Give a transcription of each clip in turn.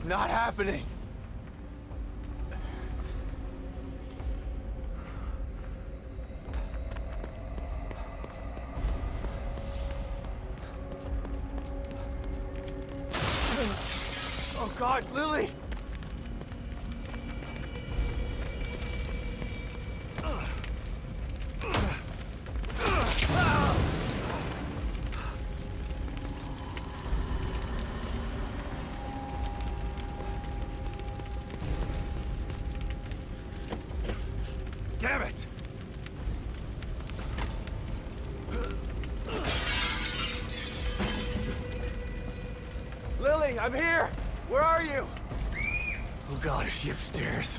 Is not happening. I'm here! Where are you? Oh God, is she upstairs?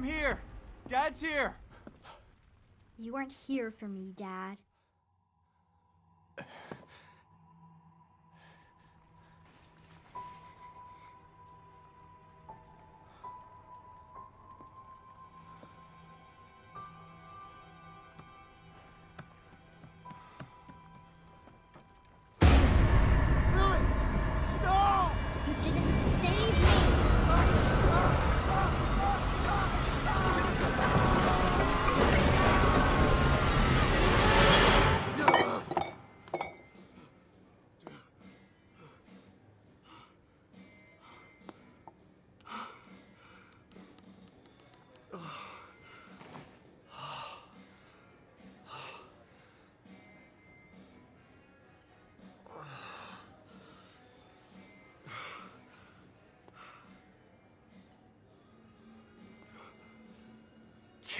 I'm here. Dad's here. You weren't here for me, Dad.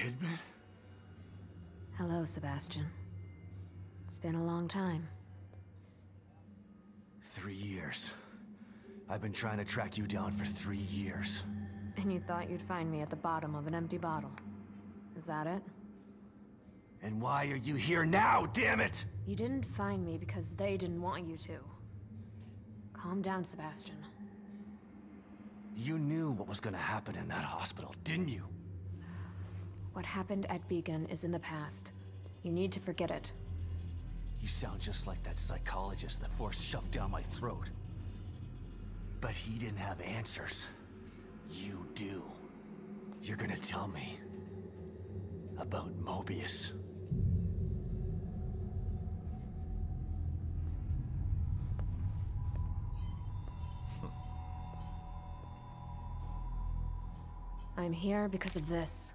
Kidman? Hello, Sebastian. It's been a long time. Three years. I've been trying to track you down for three years. And you thought you'd find me at the bottom of an empty bottle. Is that it? And why are you here now, damn it? You didn't find me because they didn't want you to. Calm down, Sebastian. You knew what was gonna happen in that hospital, didn't you? What happened at Beacon is in the past. You need to forget it. You sound just like that psychologist the Force shoved down my throat. But he didn't have answers. You do. You're gonna tell me about Mobius. I'm here because of this.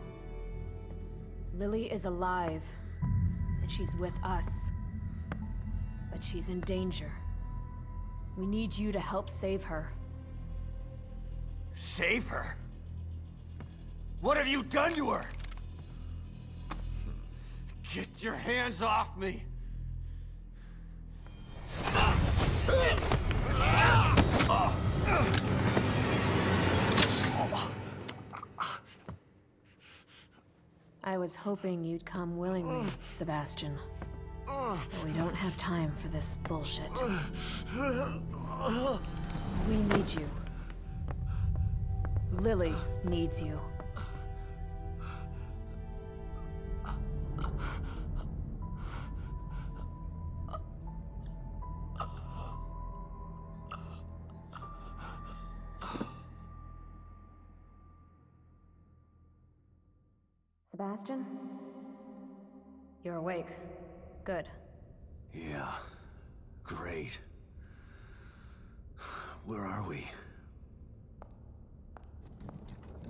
Lily is alive, and she's with us. But she's in danger. We need you to help save her. Save her? What have you done to her? Get your hands off me! Was hoping you'd come willingly, Sebastian. But we don't have time for this bullshit. We need you. Lily needs you. Sebastian? You're awake. Good. Yeah. Great. Where are we?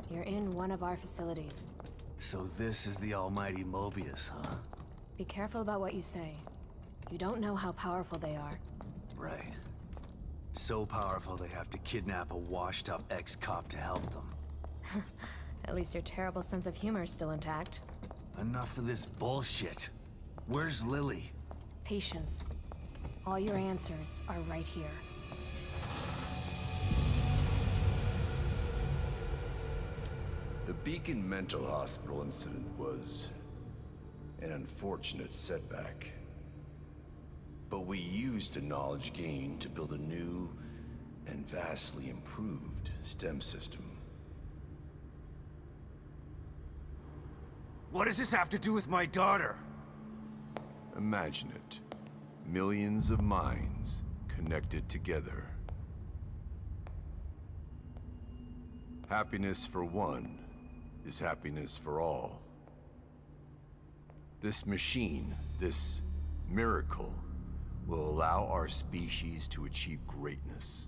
You're in one of our facilities. So this is the almighty Mobius, huh? Be careful about what you say. You don't know how powerful they are. Right. So powerful they have to kidnap a washed-up ex-cop to help them. At least your terrible sense of humor is still intact. Enough of this bullshit. Where's Lily? Patience. All your answers are right here. The Beacon Mental Hospital incident was an unfortunate setback. But we used the knowledge gained to build a new and vastly improved STEM system. What does this have to do with my daughter? Imagine it. Millions of minds connected together. Happiness for one is happiness for all. This machine, this miracle, will allow our species to achieve greatness.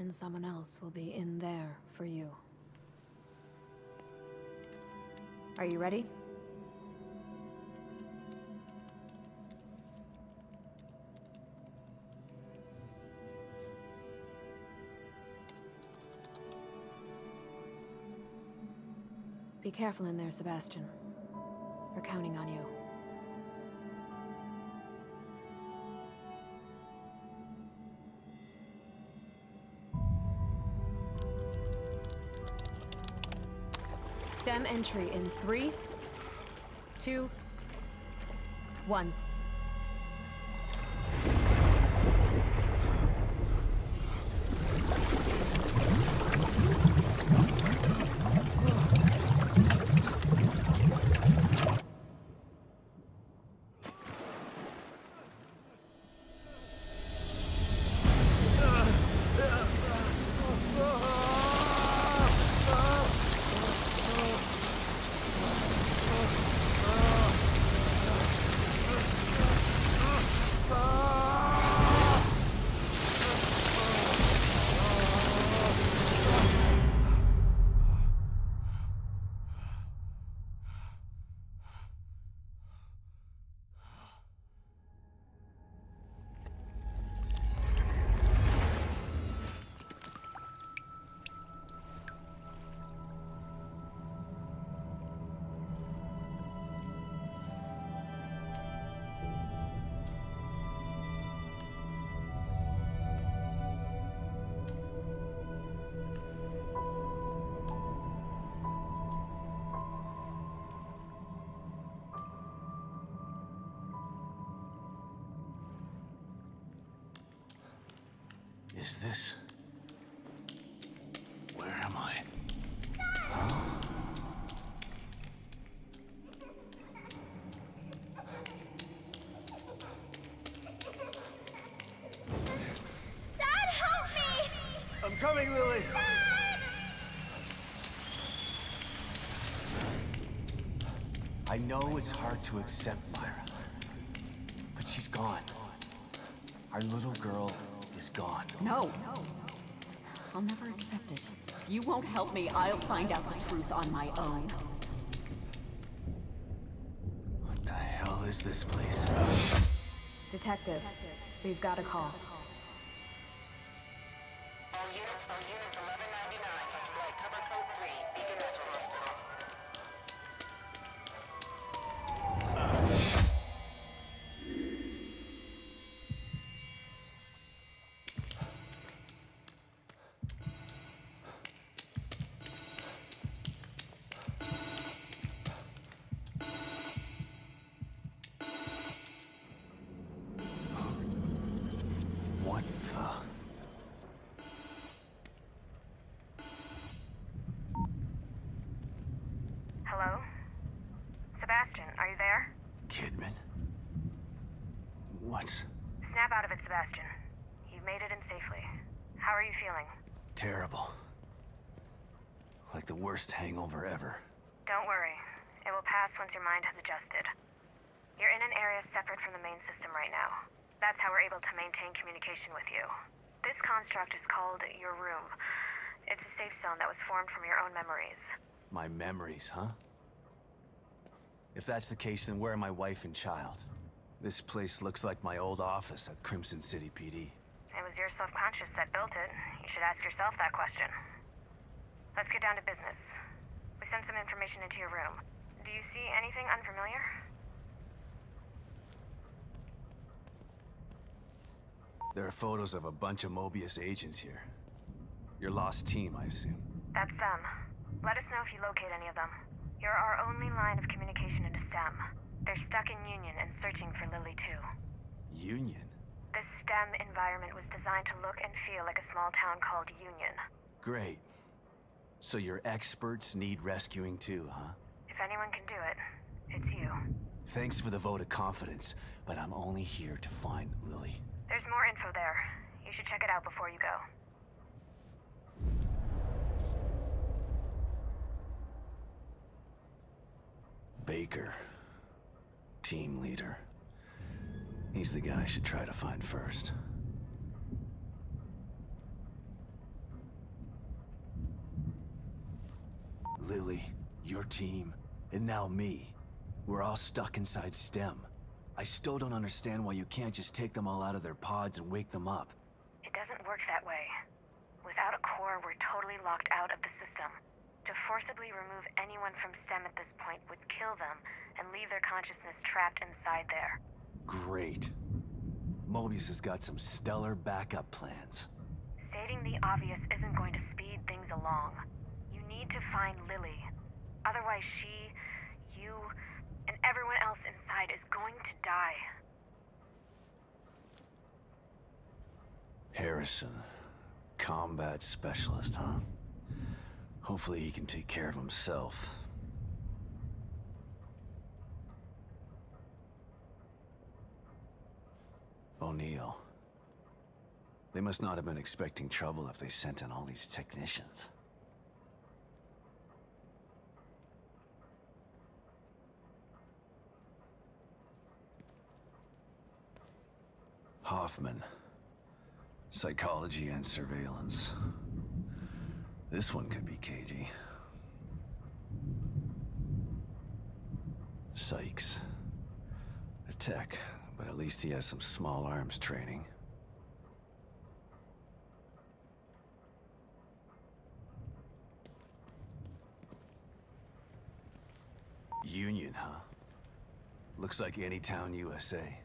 And someone else will be in there for you. Are you ready? Be careful in there, Sebastian. We're counting on you. Entry in three, two, one. Is this... Where am I? Dad, help me! I'm coming, Lily! I know it's hard to accept, Myra. But she's gone. Our little girl is gone. No. I'll never accept it. You won't help me, I'll find out the truth on my own. What the hell is this place? Detective, we've got a call. Like the worst hangover ever. Don't worry. It will pass once your mind has adjusted. You're in an area separate from the main system right now. That's how we're able to maintain communication with you. This construct is called your room. It's a safe zone that was formed from your own memories. My memories, huh? If that's the case, then where are my wife and child? This place looks like my old office at Krimson City PD. It was your subconscious that built it. You should ask yourself that question. Let's get down to business. We sent some information into your room. Do you see anything unfamiliar? There are photos of a bunch of Mobius agents here. Your lost team, I assume. That's them. Let us know if you locate any of them. You're our only line of communication into STEM. They're stuck in Union and searching for Lily too. Union? This STEM environment was designed to look and feel like a small town called Union. Great. So your experts need rescuing too, huh? If anyone can do it, it's you. Thanks for the vote of confidence, but I'm only here to find Lily. There's more info there. You should check it out before you go. Baker. Team leader. He's the guy I should try to find first. Lily, your team, and now me. We're all stuck inside STEM. I still don't understand why you can't just take them all out of their pods and wake them up. It doesn't work that way. Without a core, we're totally locked out of the system. To forcibly remove anyone from STEM at this point would kill them and leave their consciousness trapped inside there. Great. Mobius has got some stellar backup plans. Stating the obvious isn't going to speed things along. Need to find Lily. Otherwise, she, you, and everyone else inside is going to die. Harrison. Combat specialist, huh? Hopefully he can take care of himself. O'Neal. They must not have been expecting trouble if they sent in all these technicians. Hoffman. Psychology and surveillance. This one could be cagey. Sykes. A tech, but at least he has some small arms training. Union, huh? Looks like any town USA.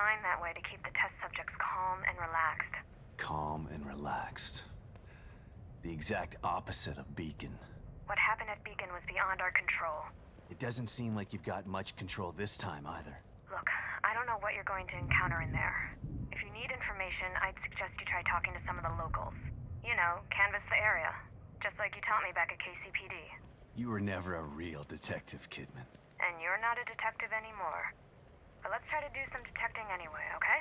Designed that way to keep the test subjects calm and relaxed. Calm and relaxed. The exact opposite of Beacon. What happened at Beacon was beyond our control. It doesn't seem like you've got much control this time either. Look, I don't know what you're going to encounter in there. If you need information, information, I'd suggest you try talking to some of the locals. You know, canvass the area. Just like you taught me back at KCPD. You were never a real detective, Kidman. And you're not a detective anymore. But let's try to do some detecting anyway, okay?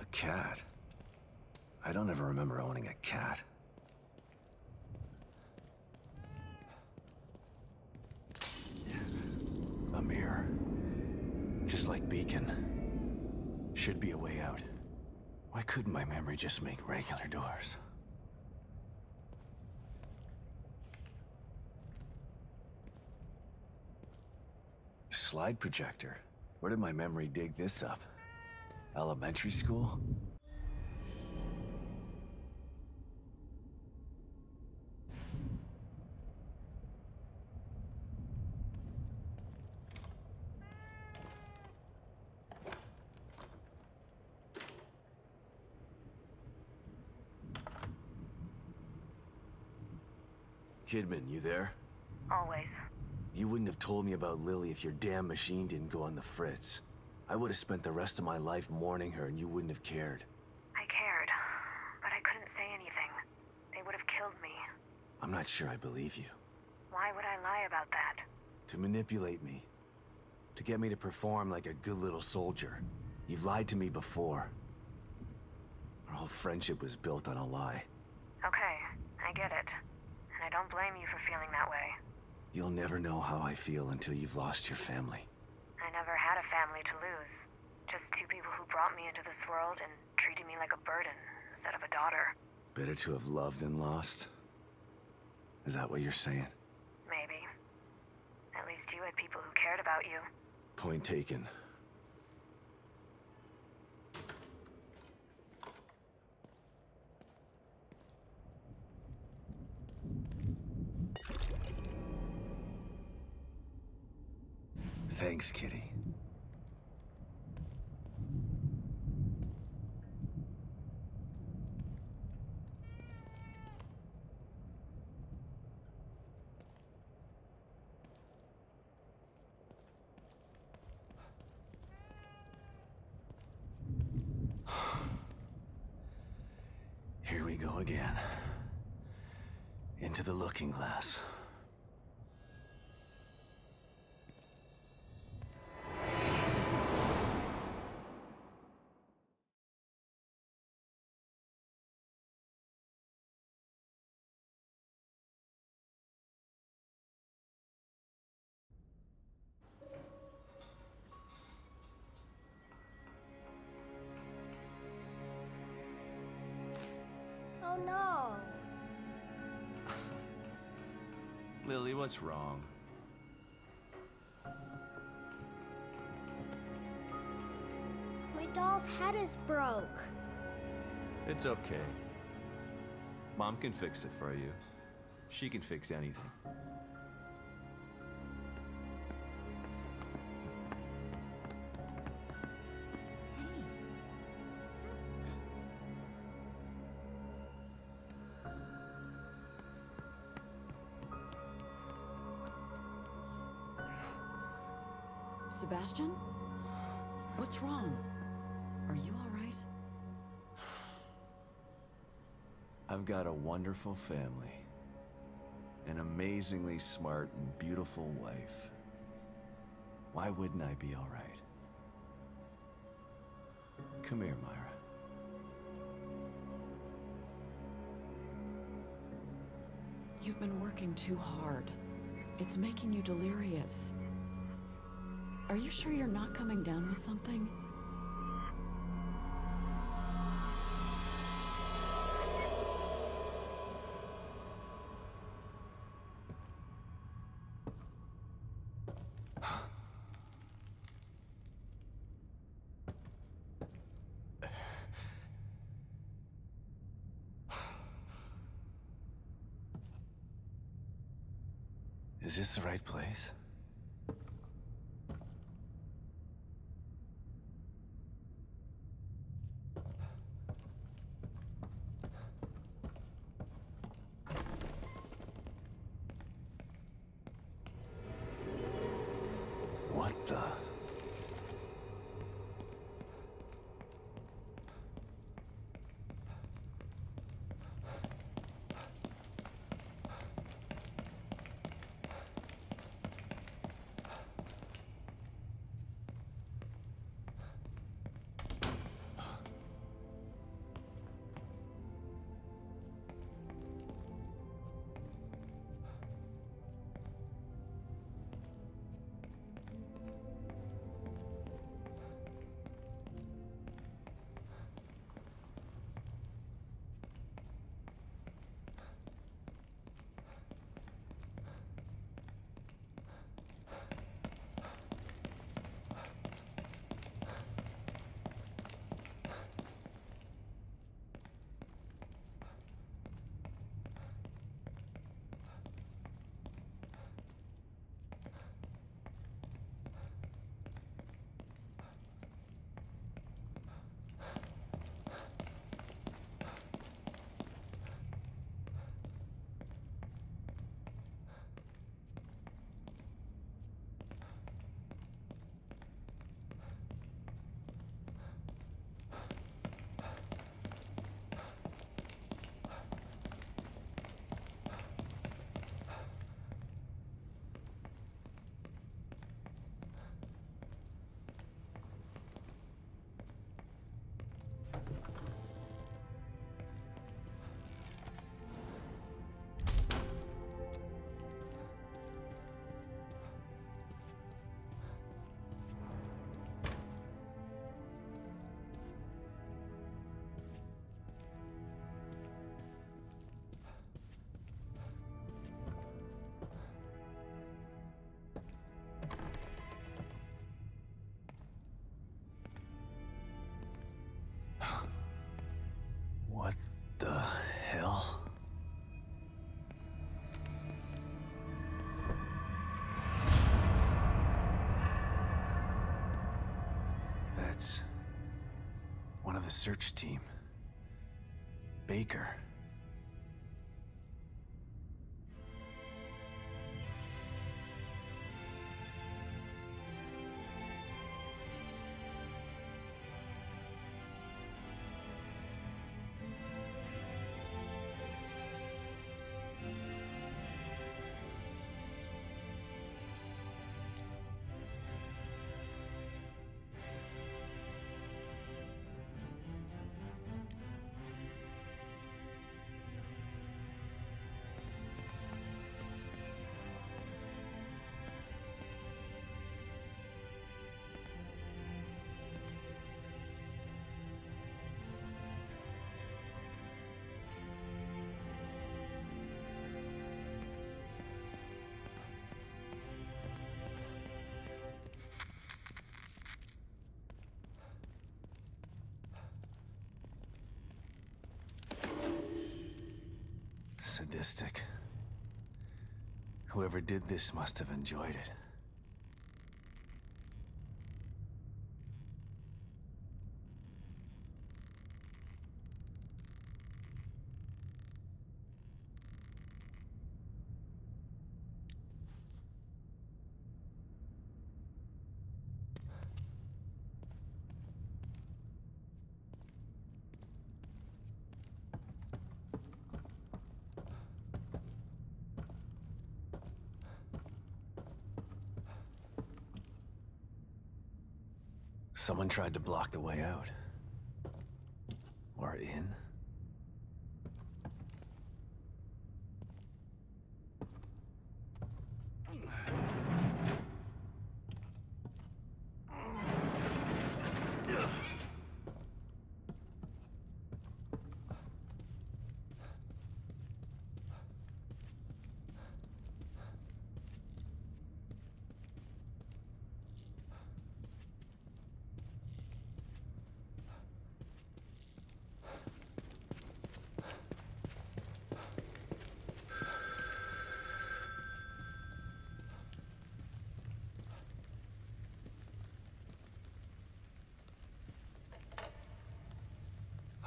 A cat? I don't ever remember owning a cat. A mirror. Just like Beacon. Should be a way out. Why couldn't my memory just make regular doors? Slide projector. Where did my memory dig this up? Elementary school? Kidman, you there? Always. You wouldn't have told me about Lily if your damn machine didn't go on the fritz. I would have spent the rest of my life mourning her and you wouldn't have cared. I cared, but I couldn't say anything. They would have killed me. I'm not sure I believe you. Why would I lie about that? To manipulate me. To get me to perform like a good little soldier. You've lied to me before. Our whole friendship was built on a lie. Okay, I get it. Blame you for feeling that way. You'll never know how I feel until you've lost your family. I never had a family to lose. Just two people who brought me into this world and treated me like a burden instead of a daughter. Better to have loved and lost? Is that what you're saying? Maybe. At least you had people who cared about you. Point taken. Thanks, Kitty. Here we go again. Into the looking glass. Lily, what's wrong? My doll's head is broke. It's okay. Mom can fix it for you. She can fix anything. Sebastian? What's wrong? Are you all right? I've got a wonderful family. An amazingly smart and beautiful wife. Why wouldn't I be all right? Come here, Myra. You've been working too hard. It's making you delirious. Are you sure you're not coming down with something? Is this the right place? The search team. Baker. Sadistic. Whoever did this must have enjoyed it. Someone tried to block the way out. Or in.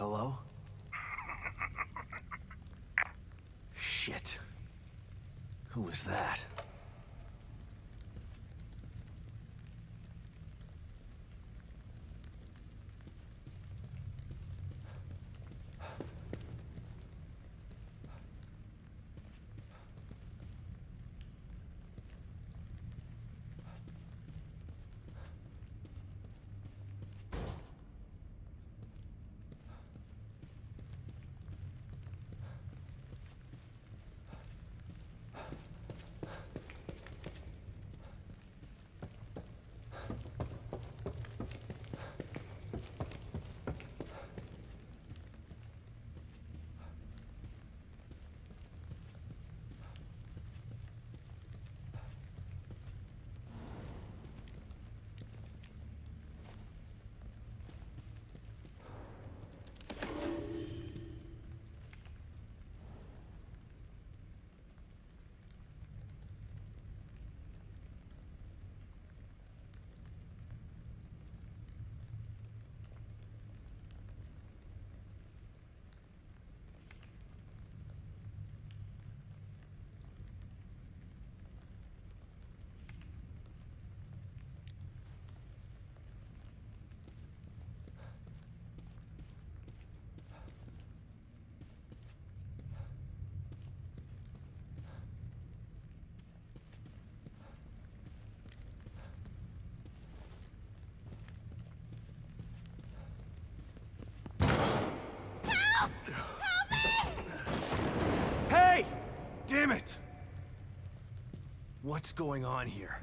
Hello? Shit. Who was that? Damn it! What's going on here?